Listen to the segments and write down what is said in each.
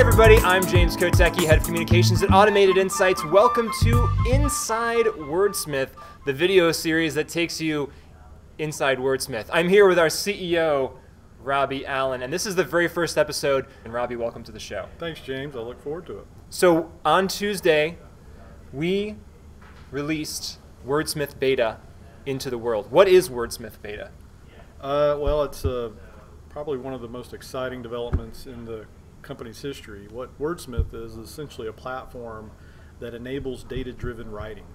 everybody, I'm James Kotecki, Head of Communications at Automated Insights. Welcome to Inside Wordsmith, the video series that takes you inside Wordsmith. I'm here with our CEO, Robbie Allen, and this is the very first episode. And Robbie, welcome to the show. Thanks, James. I look forward to it. So, on Tuesday, we released Wordsmith Beta into the world. What is Wordsmith Beta? Uh, well, it's uh, probably one of the most exciting developments in the company's history. What Wordsmith is, is essentially a platform that enables data driven writing.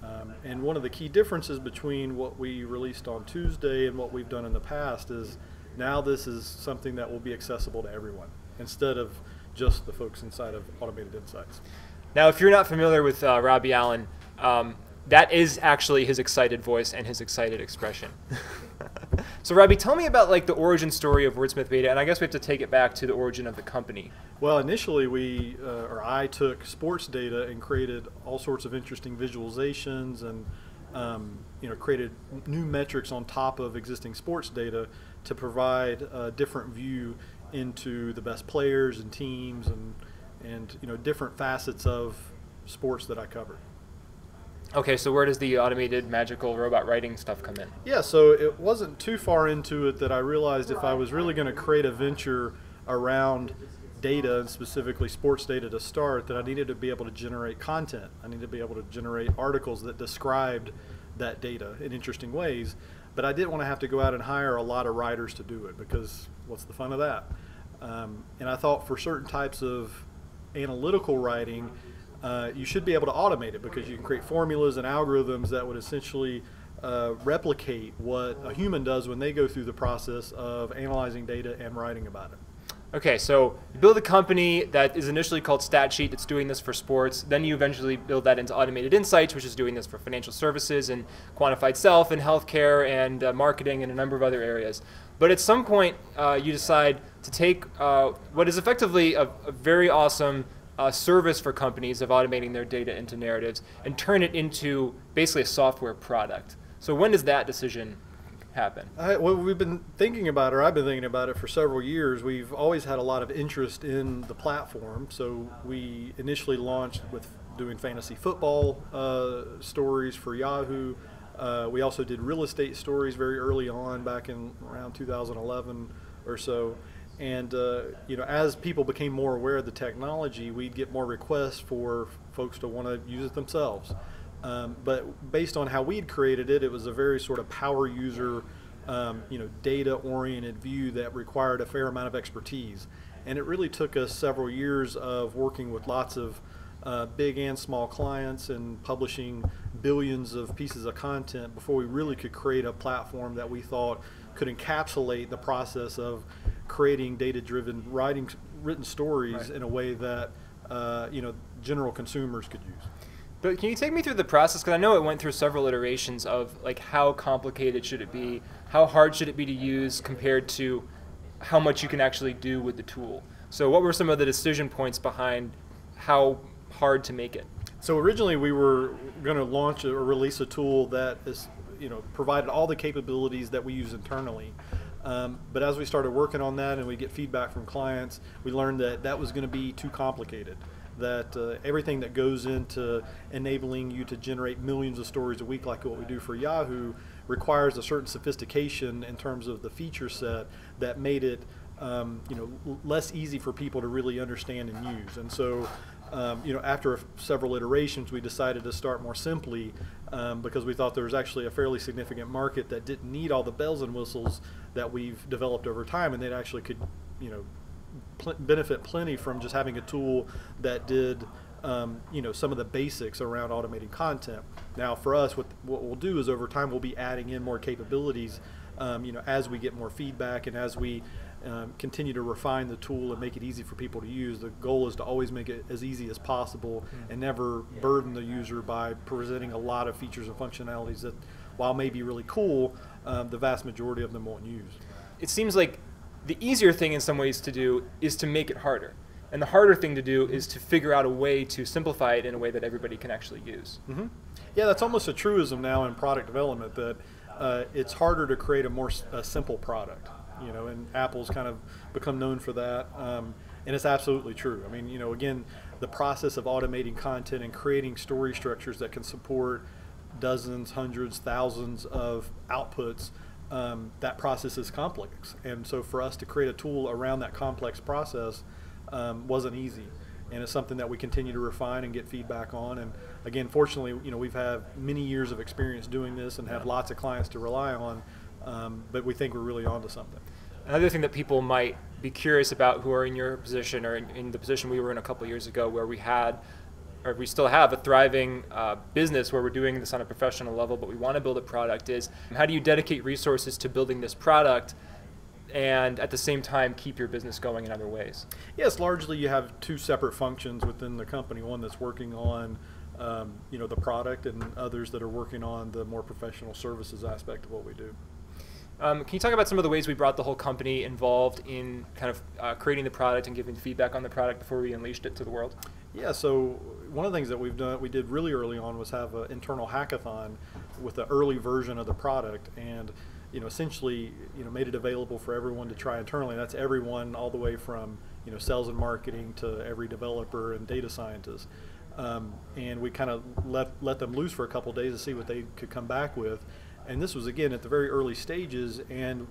Um, and one of the key differences between what we released on Tuesday and what we've done in the past is now this is something that will be accessible to everyone instead of just the folks inside of Automated Insights. Now, if you're not familiar with uh, Robbie Allen, um, that is actually his excited voice and his excited expression. so, Robbie, tell me about like the origin story of Wordsmith Beta, and I guess we have to take it back to the origin of the company. Well, initially we, uh, or I, took sports data and created all sorts of interesting visualizations and um, you know created new metrics on top of existing sports data to provide a different view into the best players and teams and and you know different facets of sports that I covered. Okay, so where does the automated magical robot writing stuff come in? Yeah, so it wasn't too far into it that I realized if I was really going to create a venture around data and specifically sports data to start, that I needed to be able to generate content. I needed to be able to generate articles that described that data in interesting ways. But I didn't want to have to go out and hire a lot of writers to do it because what's the fun of that? Um, and I thought for certain types of analytical writing, uh, you should be able to automate it because you can create formulas and algorithms that would essentially uh, replicate what a human does when they go through the process of analyzing data and writing about it. Okay, so you build a company that is initially called StatSheet, it's doing this for sports. Then you eventually build that into Automated Insights, which is doing this for financial services and quantified self and healthcare and uh, marketing and a number of other areas. But at some point, uh, you decide to take uh, what is effectively a, a very awesome uh, service for companies of automating their data into narratives and turn it into basically a software product. So when does that decision happen? I, well, we've been thinking about it, or I've been thinking about it for several years. We've always had a lot of interest in the platform. So we initially launched with doing fantasy football uh, stories for Yahoo. Uh, we also did real estate stories very early on, back in around 2011 or so. And uh, you know, as people became more aware of the technology, we'd get more requests for folks to want to use it themselves. Um, but based on how we'd created it, it was a very sort of power user, um, you know, data-oriented view that required a fair amount of expertise. And it really took us several years of working with lots of uh, big and small clients and publishing billions of pieces of content before we really could create a platform that we thought could encapsulate the process of creating data-driven writing written stories right. in a way that uh, you know general consumers could use. But can you take me through the process? Because I know it went through several iterations of like how complicated should it be, how hard should it be to use compared to how much you can actually do with the tool. So what were some of the decision points behind how hard to make it? So originally we were going to launch or release a tool that is, you know, provided all the capabilities that we use internally. Um, but as we started working on that and we get feedback from clients, we learned that that was going to be too complicated that uh, everything that goes into enabling you to generate millions of stories a week, like what we do for Yahoo, requires a certain sophistication in terms of the feature set that made it um, you know less easy for people to really understand and use. And so, um, you know, after several iterations, we decided to start more simply um, because we thought there was actually a fairly significant market that didn't need all the bells and whistles that we've developed over time, and they actually could, you know, pl- benefit plenty from just having a tool that did um, you know some of the basics around automating content. Now, for us, what what we'll do is over time we'll be adding in more capabilities. Um, you know, as we get more feedback and as we um, continue to refine the tool and make it easy for people to use. The goal is to always make it as easy as possible mm. and never burden the user by presenting a lot of features and functionalities that, while maybe really cool, um, the vast majority of them won't use. It seems like the easier thing in some ways to do is to make it harder. And the harder thing to do is to figure out a way to simplify it in a way that everybody can actually use. Mm-hmm. Yeah, that's almost a truism now in product development that uh, it's harder to create a more a simple product. you know, and Apple's kind of become known for that. Um, and it's absolutely true. I mean, you know, again, the process of automating content and creating story structures that can support dozens, hundreds, thousands of outputs, um, that process is complex. And so for us to create a tool around that complex process um, wasn't easy. And it's something that we continue to refine and get feedback on. And again, fortunately, you know, we've had many years of experience doing this and have lots of clients to rely on. Um, but we think we're really onto something. Another thing that people might be curious about who are in your position or in, in the position we were in a couple years ago, where we had or we still have a thriving uh, business where we're doing this on a professional level, but we want to build a product is how do you dedicate resources to building this product and at the same time keep your business going in other ways? Yes, largely you have two separate functions within the company. One that's working on um, you know the product, and others that are working on the more professional services aspect of what we do. Um, can you talk about some of the ways we brought the whole company involved in kind of uh, creating the product and giving feedback on the product before we unleashed it to the world? Yeah, so one of the things that we've done, we did really early on was have an internal hackathon with the early version of the product, and you know, essentially, you know, made it available for everyone to try internally. That's everyone, all the way from you know, sales and marketing to every developer and data scientist. Um, and we kind of let let them loose for a couple days to see what they could come back with. And this was again at the very early stages, and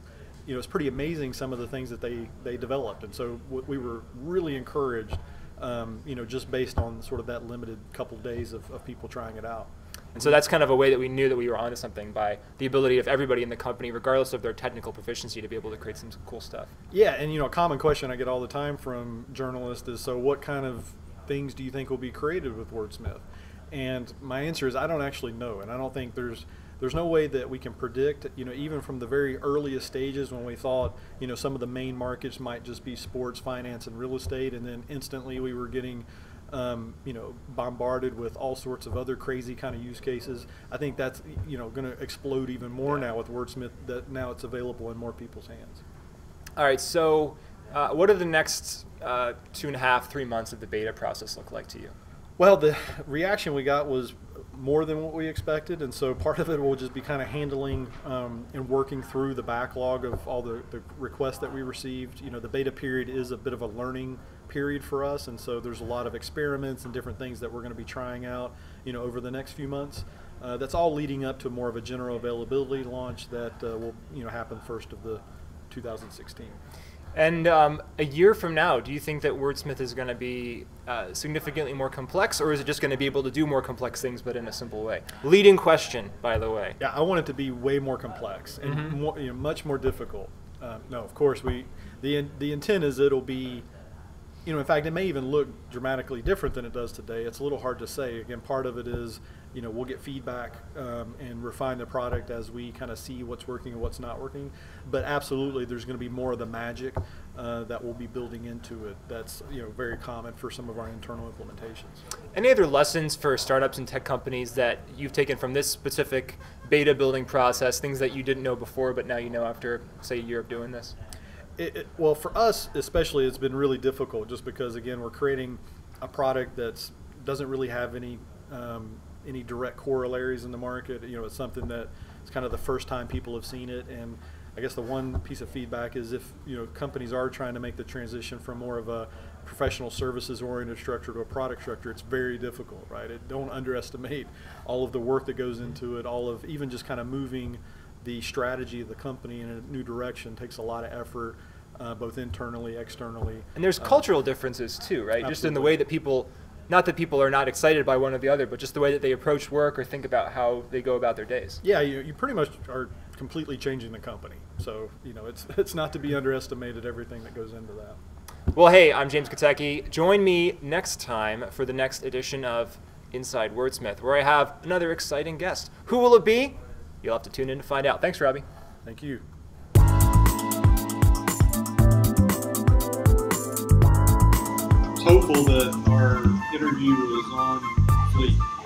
you know, it's pretty amazing some of the things that they they developed. And so we were really encouraged um, you know, just based on sort of that limited couple days of, of people trying it out. And so that's kind of a way that we knew that we were onto something by the ability of everybody in the company, regardless of their technical proficiency, to be able to create some cool stuff. Yeah, and you know, a common question I get all the time from journalists is, so what kind of things do you think will be created with Wordsmith? And my answer is, I don't actually know, and I don't think there's there's no way that we can predict, you know, even from the very earliest stages when we thought, you know, some of the main markets might just be sports, finance, and real estate, and then instantly we were getting, um, you know, bombarded with all sorts of other crazy kind of use cases. I think that's, you know, going to explode even more now with Wordsmith that now it's available in more people's hands. All right, so uh, what are the next uh, two and a half, three months of the beta process look like to you? Well, the reaction we got was more than what we expected, and so part of it will just be kind of handling um, and working through the backlog of all the, the, requests that we received. You know, the beta period is a bit of a learning period for us, and so there's a lot of experiments and different things that we're going to be trying out, you know, over the next few months. Uh, that's all leading up to more of a general availability launch that uh, will, you know, happen first of the 2016. And um, a year from now, do you think that Wordsmith is going to be uh, significantly more complex, or is it just going to be able to do more complex things but in a simple way? Leading question, by the way. Yeah, I want it to be way more complex and mm-hmm. more, you know, much more difficult. Uh, no, of course we. the The intent is it'll be, you know, in fact, it may even look dramatically different than it does today. It's a little hard to say. Again, part of it is you know, we'll get feedback um, and refine the product as we kind of see what's working and what's not working. But absolutely, there's going to be more of the magic uh, that we'll be building into it. That's you know very common for some of our internal implementations. Any other lessons for startups and tech companies that you've taken from this specific beta building process? Things that you didn't know before, but now you know after say a year of doing this. It, it, well, for us especially, it's been really difficult just because again we're creating a product that doesn't really have any um, any direct corollaries in the market. You know, it's something that it's kind of the first time people have seen it. And I guess the one piece of feedback is if you know companies are trying to make the transition from more of a professional services oriented structure to a product structure, it's very difficult, right? It, don't underestimate all of the work that goes into it. All of even just kind of moving the strategy of the company in a new direction takes a lot of effort. Uh, both internally, externally. And there's uh, cultural differences too, right? Absolutely. Just in the way that people not that people are not excited by one or the other, but just the way that they approach work or think about how they go about their days. Yeah, you, you pretty much are completely changing the company. So, you know, it's, it's not to be underestimated everything that goes into that. Well, hey, I'm James Kotecki. Join me next time for the next edition of Inside Wordsmith, where I have another exciting guest. Who will it be? You'll have to tune in to find out. Thanks, Robbie. Thank you. Hopeful that our interview is on fleek.